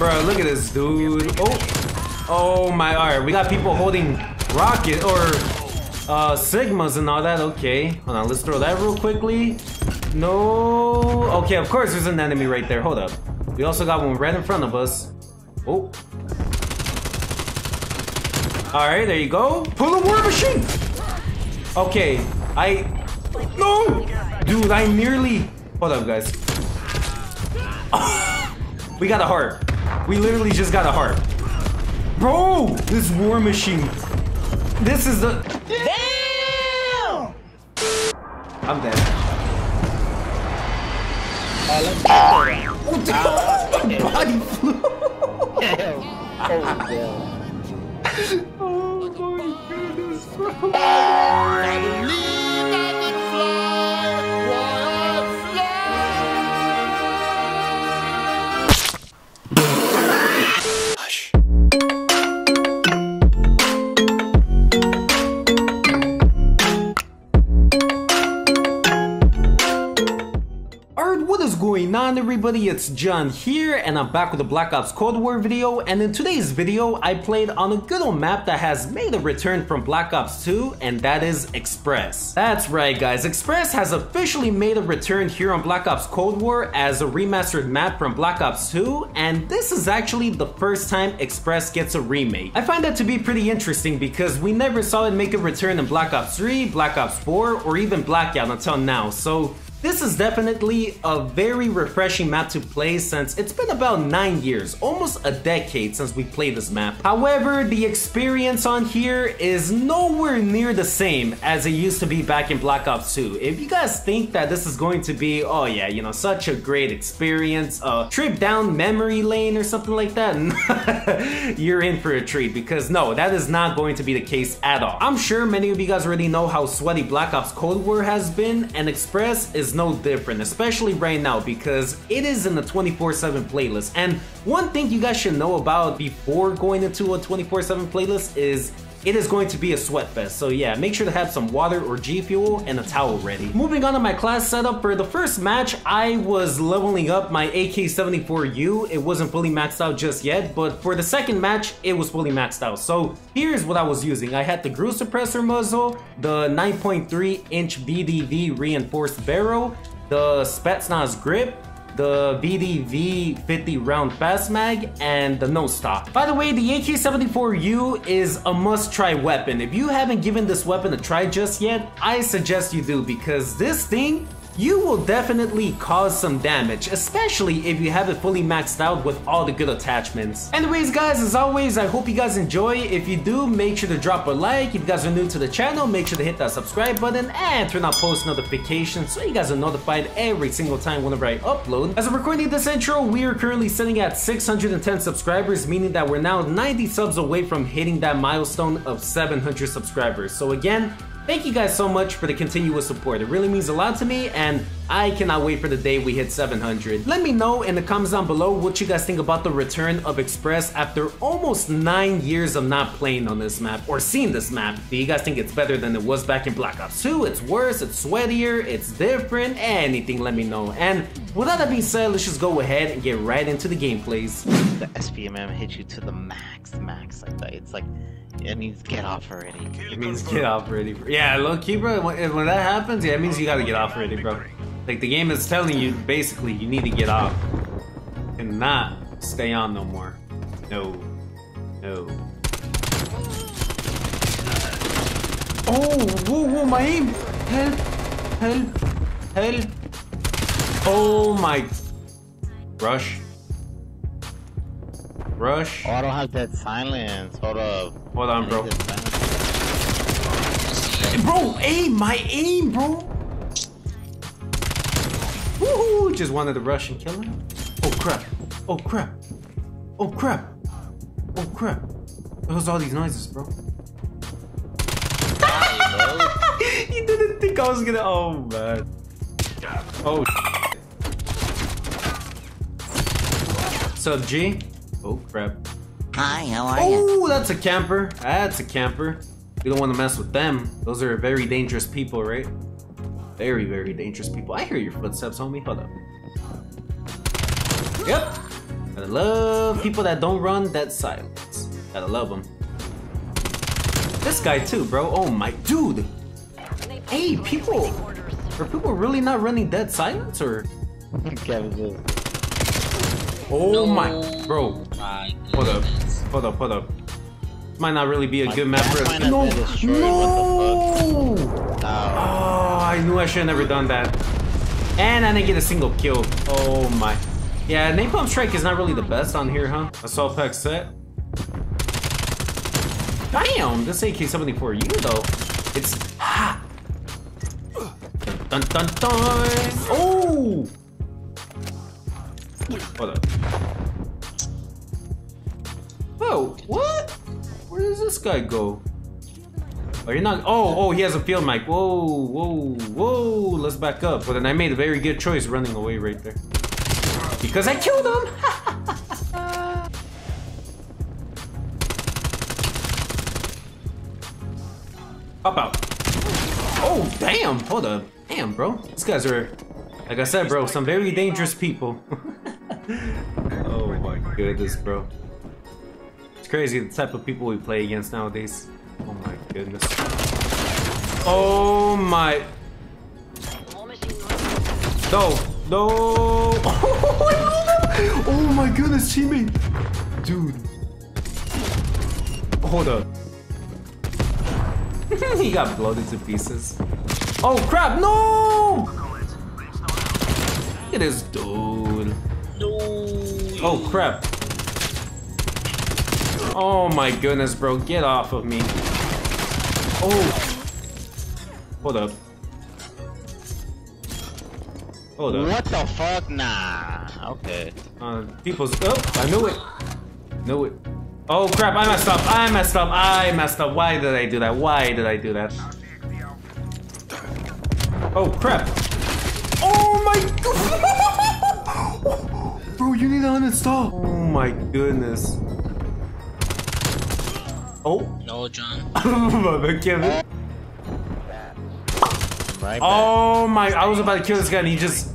Bro, look at this dude. Oh, oh my, all right. We got people holding rocket or uh, Cigmas and all that. Okay, hold on. Let's throw that real quickly. No. Okay, of course there's an enemy right there. Hold up. We also got one right in front of us. Oh. All right, there you go. Pull the war machine. Okay, I. No, dude, I nearly. Hold up, guys. we got a heart. We literally just got a heart. Bro, this war machine. This is the. Damn! I'm dead. Uh, let's. Oh, dude, my body flew. oh. Oh my goodness, bro. Alright, what is going on everybody? It's John here and I'm back with a Black Ops Cold War video and in today's video I played on a good old map that has made a return from Black Ops 2 and that is Express. That's right guys, Express has officially made a return here on Black Ops Cold War as a remastered map from Black Ops 2 and this is actually the first time Express gets a remake. I find that to be pretty interesting because we never saw it make a return in Black Ops 3, Black Ops 4 or even Blackout until now so this is definitely a very refreshing map to play since it's been about 9 years, almost a decade since we played this map. However, the experience on here is nowhere near the same as it used to be back in Black Ops 2. If you guys think that this is going to be, oh yeah, you know, such a great experience, a trip down memory lane or something like that, you're in for a treat because no, that is not going to be the case at all. I'm sure many of you guys already know how sweaty Black Ops Cold War has been and Express is no different, especially right now because it is in the 24-7 playlist. And one thing you guys should know about before going into a 24-7 playlist is it is going to be a sweat fest. So yeah, make sure to have some water or G Fuel and a towel ready. Moving on to my class setup, for the first match, I was leveling up my AK-74U. It wasn't fully maxed out just yet, but for the second match, it was fully maxed out. So here's what I was using. I had the GRU Suppressor muzzle, the 9.3 inch VDV reinforced barrel, the Spetsnaz grip, the VDV 50 round fast mag, and the no stop. By the way, the AK-74U is a must try weapon. If you haven't given this weapon a try just yet, I suggest you do because this thing you will definitely cause some damage, especially if you have it fully maxed out with all the good attachments. Anyways guys, as always, I hope you guys enjoy. If you do, make sure to drop a like. If you guys are new to the channel, make sure to hit that subscribe button and turn on post notifications so you guys are notified every single time whenever I upload. As I'm recording this intro, we are currently sitting at 610 subscribers, meaning that we're now 90 subs away from hitting that milestone of 700 subscribers. So again, Thank you guys so much for the continuous support. It really means a lot to me and I cannot wait for the day we hit 700. Let me know in the comments down below what you guys think about the return of Express after almost 9 years of not playing on this map or seeing this map. Do you guys think it's better than it was back in Black Ops 2? It's worse, it's sweatier, it's different, anything let me know. And without that being said, let's just go ahead and get right into the gameplays. The SBMM hits you to the max, max like that. It's like, it means get off already. It means get off already. Yeah, look, key, bro. When, when that happens, yeah, it means you gotta get off already, bro. Like the game is telling you, basically, you need to get off and not stay on no more. No, no. Oh, whoa, whoa, my aim! Help, help, help! Oh my! Rush. Rush. Oh, I don't have that silence. Hold up. Hold on, bro. I need that silence. Bro, aim, my aim, bro. Just wanted to rush and kill him. Oh crap! Oh crap! Oh crap! Oh crap! What was all these noises, bro. you didn't think I was gonna. Oh man. Oh. Sub G. Oh crap. Hi, how are you? Oh, that's a camper. That's a camper. You don't want to mess with them. Those are very dangerous people, right? Very, very dangerous people. I hear your footsteps, homie. Hold up. Yep. Gotta love people that don't run that silence. Gotta love them. This guy too, bro. Oh my dude. Hey, people. Are people really not running dead silence or? Kevin says, Oh my, bro. Oh my Hold up. Hold up. Hold up. Might not really be a My good map for us. Pathfinder No, no. "Oh, Oh, I knew I should have never done that. And I didn't get a single kill. Oh my. Yeah, Napalm Strike is not really the best on here, huh? Assault pack set. Damn, this AK-74U though. It's ha. Dun dun dun. Oh. Hold up. Oh, what? Where does this guy go? Oh, you're not. Oh, oh, he has a field mic. Whoa, whoa, whoa. Let's back up. But then I made a very good choice running away right there. Because I killed him. Pop out. Oh, damn. Hold up. Damn, bro. These guys are, like I said, bro, some very dangerous people. oh my goodness, bro. It's crazy the type of people we play against nowadays. Oh my goodness. Oh my. No, no. My teammate. Dude. Hold up. he got bloated to pieces. Oh crap, no! Look at this dude. No. Oh crap. Oh my goodness, bro. Get off of me. Oh. Hold up. Hold up. What the fuck? Nah. Okay. Uh, people's. Oh, I knew it. Knew it. Oh crap! I messed up. I messed up. I messed up. Why did I do that? Why did I do that? Oh crap! Oh my god! Bro, you need to uninstall. Oh my goodness. Oh, No, John. Kevin. Right back. Oh my! I was about to kill this guy, and he just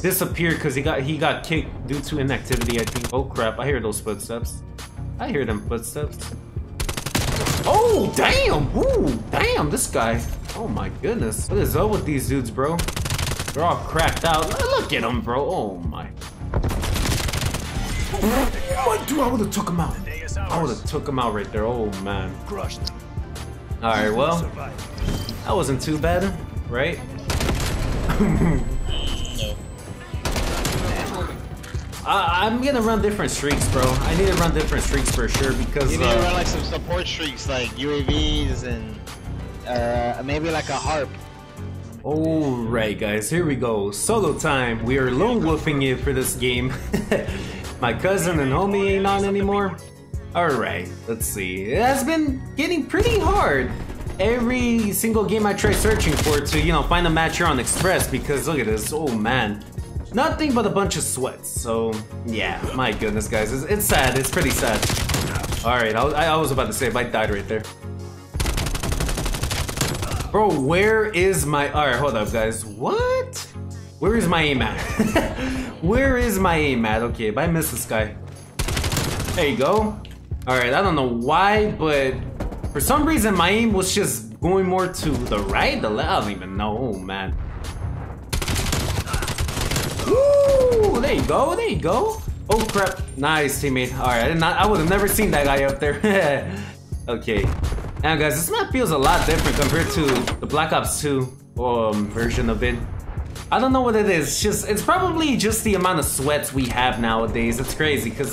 disappeared because he got he got kicked due to inactivity. I think. Oh crap! I hear those footsteps. I hear them footsteps. Oh damn! Ooh, damn! This guy. Oh my goodness! What is up with these dudes, bro? They're all cracked out. Look at them, bro. Oh my. My dude! I would have took him out. I would have took him out right there. Oh man. All right. Well, that wasn't too bad, right? I'm gonna run different streaks, bro. I need to run different streaks for sure because You need to run uh, like some support streaks, like UAVs and uh, maybe like a HARP. Alright guys, here we go. Solo time. We are lone wolfing it for this game. My cousin and homie ain't on anymore. Alright, let's see. It has been getting pretty hard. Every single game I try searching for to, you know, find a match here on Express because look at this. Oh man. Nothing but a bunch of sweats. So, yeah, my goodness, guys. It's, it's sad. It's pretty sad. Alright, I, I was about to say, if I died right there. Bro, where is my... Alright, hold up, guys. What? Where is my aim at? where is my aim at? Okay, if I miss this guy. There you go. Alright, I don't know why, but... For some reason, my aim was just going more to the right, the left. I don't even know. Oh, man. Woo! There you go, there you go. Oh, crap. Nice, teammate. Alright, not- I would have never seen that guy up there. okay. Now, guys, this map feels a lot different compared to the Black Ops 2 um, version of it. I don't know what it is. It's just it's probably just the amount of sweats we have nowadays. It's crazy because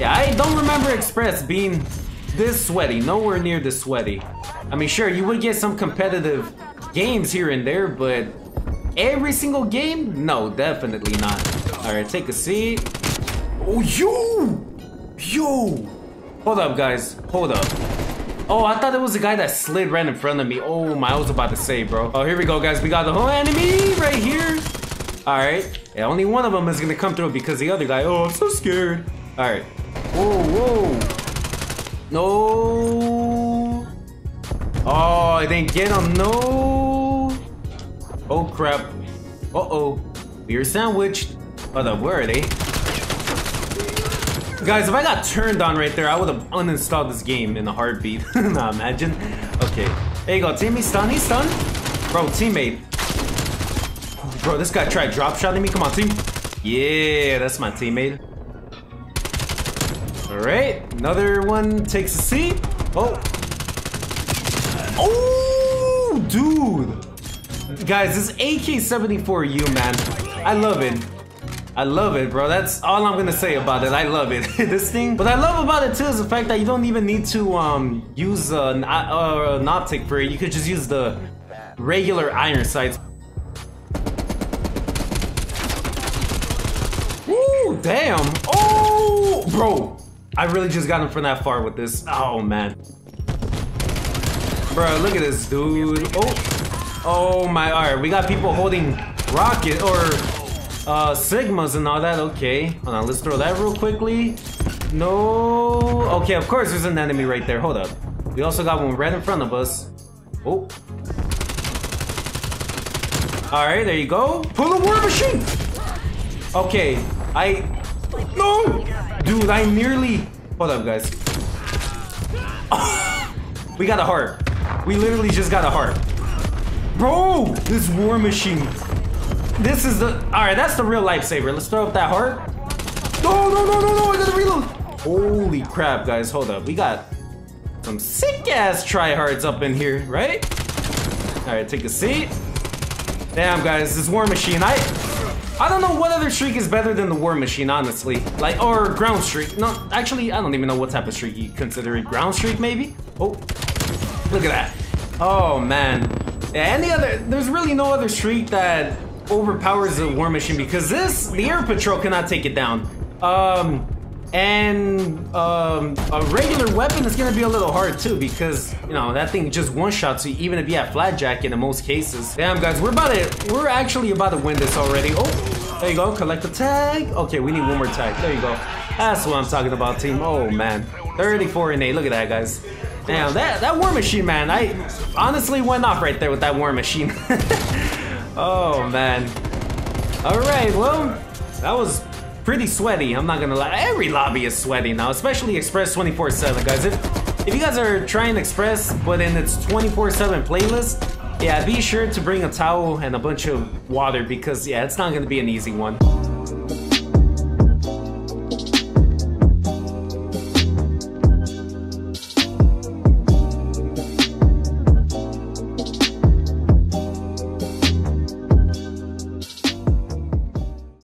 yeah, I don't remember Express being this sweaty. Nowhere near this sweaty. I mean, sure, you would get some competitive games here and there, but every single game, no, definitely not. All right, take a seat. Oh, yo, yo. Hold up, guys. Hold up. Oh, I thought it was the guy that slid right in front of me. Oh my, I was about to say, bro. Oh, here we go, guys. We got the whole enemy right here. All right. Yeah, only one of them is gonna come through because the other guy. Oh, I'm so scared. All right. Whoa, whoa. No. Oh, I didn't get him. No. Oh crap. Uh oh. We're sandwiched. Up, where are they? Guys, if I got turned on right there, I would have uninstalled this game in a heartbeat. nah, imagine. Okay. There you go, teammate stun, he's stunned. Bro, teammate. Bro, this guy tried drop shotting me. Come on, team. Yeah, that's my teammate. Alright, another one takes a seat. Oh. Oh, dude. Guys, this AK-74U, man. I love it. I love it, bro. That's all I'm gonna say about it. I love it. this thing. What I love about it too is the fact that you don't even need to um, use uh, an, uh, an optic for it. You could just use the regular iron sights. Ooh, damn. Oh, bro. I really just got him from that far with this. Oh, man. Bro, look at this dude. Oh, oh my. All right, we got people holding rocket or uh, Cigmas and all that. Okay, hold on. Let's throw that real quickly. No. Okay, of course there's an enemy right there. Hold up. We also got one right in front of us. Oh. All right, there you go. Pull the war machine. Okay, I. No, dude, I nearly. Hold up, guys. we got a heart. We literally just got a heart. Bro, this war machine. This is the. All right, that's the real lifesaver. Let's throw up that heart. No, no, no, no, no! I gotta reload. Holy crap, guys! Hold up. We got some sick ass tryhards up in here, right? All right, take a seat. Damn, guys, this War Machine, I... I don't know what other streak is better than the War Machine, honestly. Like, or Ground Streak. No, actually, I don't even know what type of streak you consider it. Ground Streak, maybe? Oh, look at that. Oh, man. Yeah, any other... There's really no other streak that overpowers the War Machine because this, the Air Patrol cannot take it down. Um... And um, a regular weapon is gonna be a little hard too because you know that thing just one shots you even if you have flat jacket in most cases. Damn guys, we're about to we're actually about to win this already. Oh, there you go, collect the tag. Okay, we need one more tag. There you go. That's what I'm talking about, team. Oh man, 34 and 8. Look at that, guys. Damn, that that war machine, man. I honestly went off right there with that war machine. oh man. All right, well, that was pretty sweaty. I'm not gonna lie. Every lobby is sweaty now, especially Express 24/7, guys. If if you guys are trying Express, but in its 24/7 playlist, yeah, be sure to bring a towel and a bunch of water because yeah, it's not gonna be an easy one.